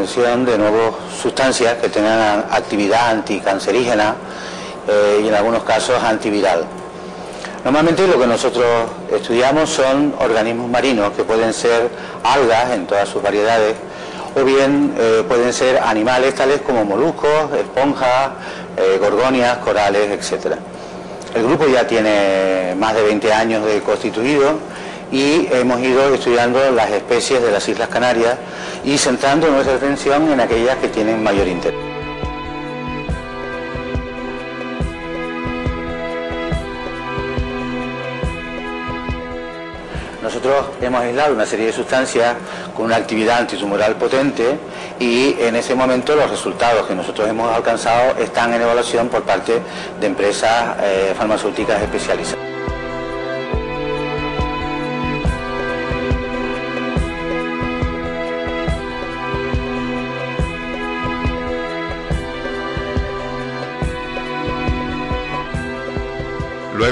de nuevas sustancias que tengan actividad anticancerígena eh, y en algunos casos antiviral. Normalmente lo que nosotros estudiamos son organismos marinos que pueden ser algas en todas sus variedades o bien eh, pueden ser animales tales como moluscos, esponjas, eh, gorgonias, corales, etc. El grupo ya tiene más de 20 años de constituido y hemos ido estudiando las especies de las Islas Canarias y centrando nuestra atención en aquellas que tienen mayor interés. Nosotros hemos aislado una serie de sustancias con una actividad antitumoral potente y en ese momento los resultados que nosotros hemos alcanzado están en evaluación por parte de empresas eh, farmacéuticas especializadas.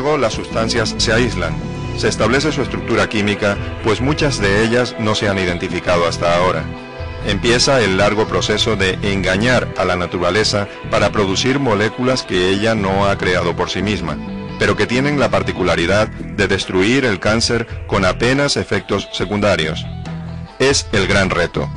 Luego las sustancias se aíslan. Se establece su estructura química, pues muchas de ellas no se han identificado hasta ahora. Empieza el largo proceso de engañar a la naturaleza para producir moléculas que ella no ha creado por sí misma, pero que tienen la particularidad de destruir el cáncer con apenas efectos secundarios. Es el gran reto.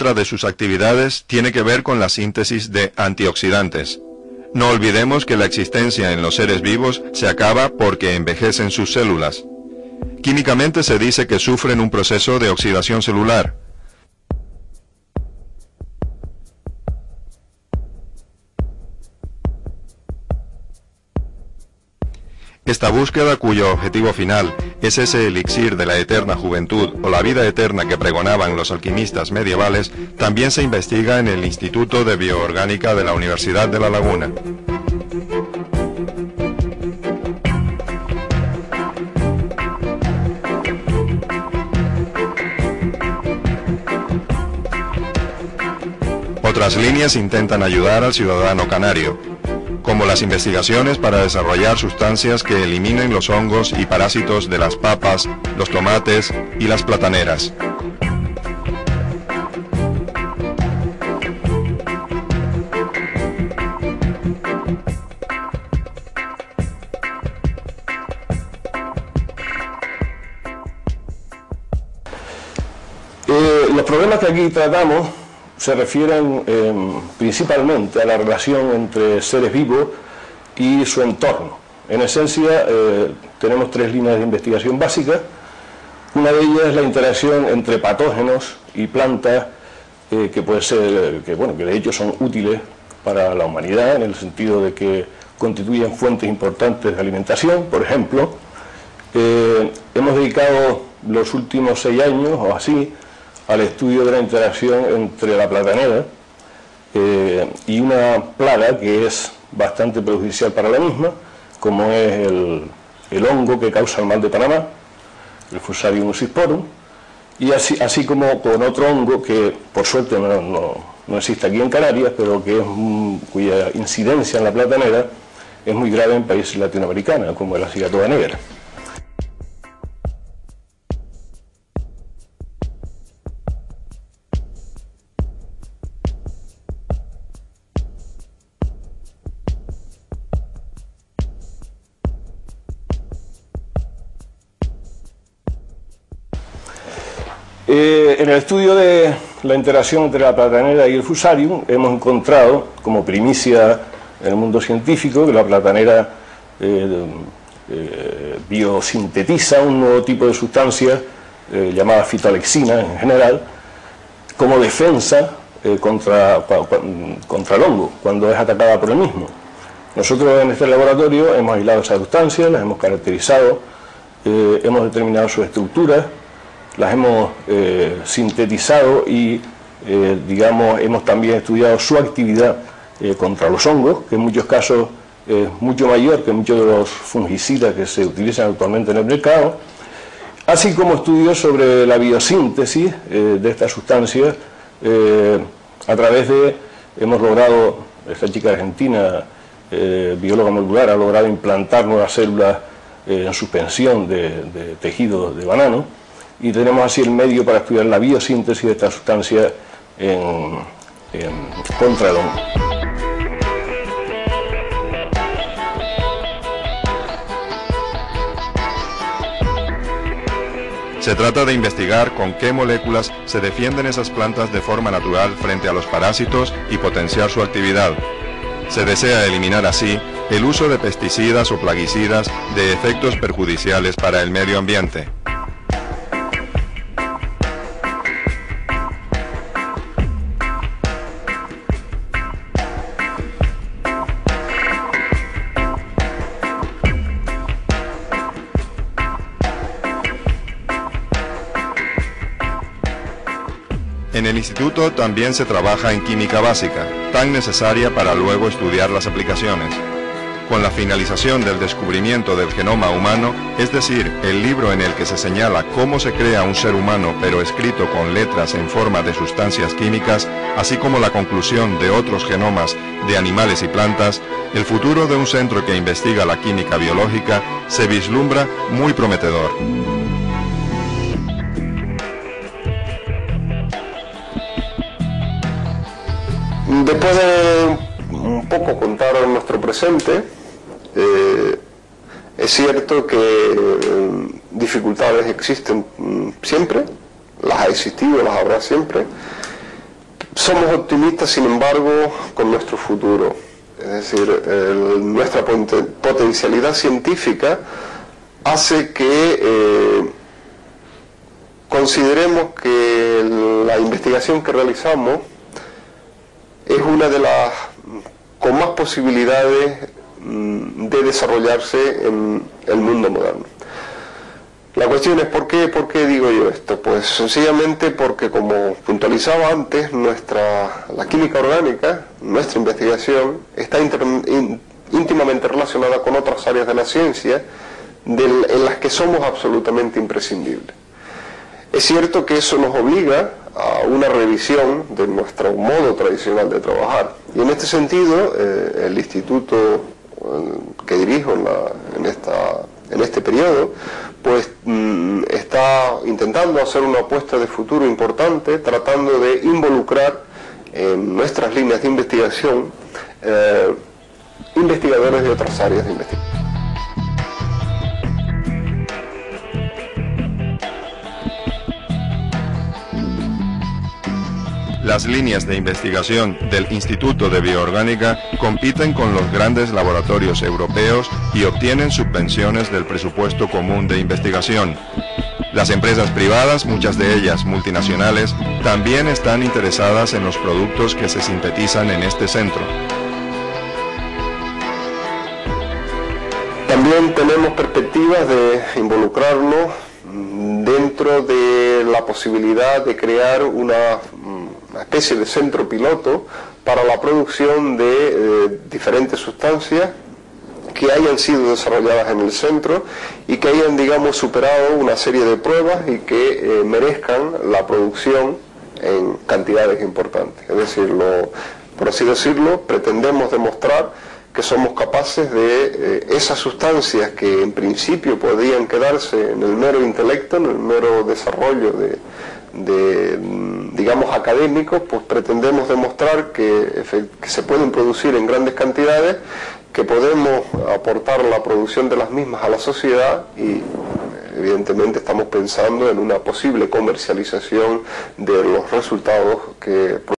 Otra de sus actividades tiene que ver con la síntesis de antioxidantes. No olvidemos que la existencia en los seres vivos se acaba porque envejecen sus células. Químicamente se dice que sufren un proceso de oxidación celular, Esta búsqueda cuyo objetivo final es ese elixir de la eterna juventud o la vida eterna que pregonaban los alquimistas medievales, también se investiga en el Instituto de Bioorgánica de la Universidad de La Laguna. Otras líneas intentan ayudar al ciudadano canario, como las investigaciones para desarrollar sustancias que eliminen los hongos y parásitos de las papas, los tomates y las plataneras. Eh, los problemas que aquí tratamos se refieren em, principalmente a la relación entre seres vivos y su entorno. En esencia, eh, tenemos tres líneas de investigación básicas. Una de ellas es la interacción entre patógenos y plantas, eh, que puede ser, que, bueno, que de hecho son útiles para la humanidad, en el sentido de que constituyen fuentes importantes de alimentación. Por ejemplo, eh, hemos dedicado los últimos seis años o así al estudio de la interacción entre la platanera eh, y una plaga que es bastante perjudicial para la misma, como es el, hongo que causa el mal de Panamá, el Fusarium usisporum, y así, así como con otro hongo que por suerte no, existe aquí en Canarias, pero que cuya incidencia en la platanera es muy grave en países latinoamericanos, como la cigatoga negra. Eh, en el estudio de, la interacción entre la platanera y el fusarium, hemos encontrado como primicia en el mundo científico que la platanera eh, eh, biosintetiza un nuevo tipo de sustancia llamada fitoalexina en general, como defensa contra, contra el hongo cuando es atacada por el mismo. Nosotros en este laboratorio hemos aislado esas sustancias, las hemos caracterizado, hemos determinado su estructura, las hemos sintetizado y, digamos, hemos también estudiado su actividad eh, contra los hongos, que en muchos casos es mucho mayor que muchos de los fungicidas que se utilizan actualmente en el mercado, así como estudios sobre la biosíntesis eh, de estas sustancias eh, a través de, hemos logrado, esta chica argentina, bióloga molecular, ha logrado implantar nuevas células en suspensión de, de tejidos de banano y tenemos así el medio para estudiar la biosíntesis de estas sustancias en, contra el hongo. Se trata de investigar con qué moléculas se defienden esas plantas de forma natural frente a los parásitos y potenciar su actividad. Se desea eliminar así el uso de pesticidas o plaguicidas de efectos perjudiciales para el medio ambiente. En el instituto también se trabaja en química básica, tan necesaria para luego estudiar las aplicaciones. Con la finalización del descubrimiento del genoma humano, es decir, el libro en el que se señala cómo se crea un ser humano pero escrito con letras en forma de sustancias químicas, así como la conclusión de otros genomas de animales y plantas, el futuro de un centro que investiga la química biológica se vislumbra muy prometedor. Después de un poco contar nuestro presente, eh, es cierto que eh, dificultades existen mm, siempre, las ha existido, las habrá siempre. Somos optimistas, sin embargo, con nuestro futuro. Es decir, nuestra potencialidad científica hace que eh, consideremos que la investigación que realizamos es una de las con más posibilidades mm, de desarrollarse en el mundo moderno. La cuestión es ¿por qué, por qué digo yo esto? Pues sencillamente porque como puntualizaba antes, nuestra, la química orgánica, nuestra investigación, está íntimamente relacionada con otras áreas de la ciencia en las que somos absolutamente imprescindibles. Es cierto que eso nos obliga a una revisión de nuestro modo tradicional de trabajar. Y en este sentido, eh, el instituto eh, que dirijo en, esta, en este periodo, pues mm, está intentando hacer una apuesta de futuro importante, tratando de involucrar en nuestras líneas de investigación eh, investigadores de otras áreas de investigación. Las líneas de investigación del Instituto de Bioorgánica compiten con los grandes laboratorios europeos y obtienen subvenciones del presupuesto común de investigación. Las empresas privadas, muchas de ellas multinacionales, también están interesadas en los productos que se sintetizan en este centro. También tenemos perspectivas de involucrarnos dentro de la posibilidad de crear una una especie de centro piloto para la producción de eh, diferentes sustancias que hayan sido desarrolladas en el centro y que hayan, digamos, superado una serie de pruebas y que eh, merezcan la producción en cantidades importantes. Es decir, por así decirlo, pretendemos demostrar que somos capaces de eh, esas sustancias que en principio podrían quedarse en el mero intelecto, en el mero desarrollo de, de, digamos, académicos, pues pretendemos demostrar que, se pueden producir en grandes cantidades, que podemos aportar la producción de las mismas a la sociedad y evidentemente estamos pensando en una posible comercialización de los resultados que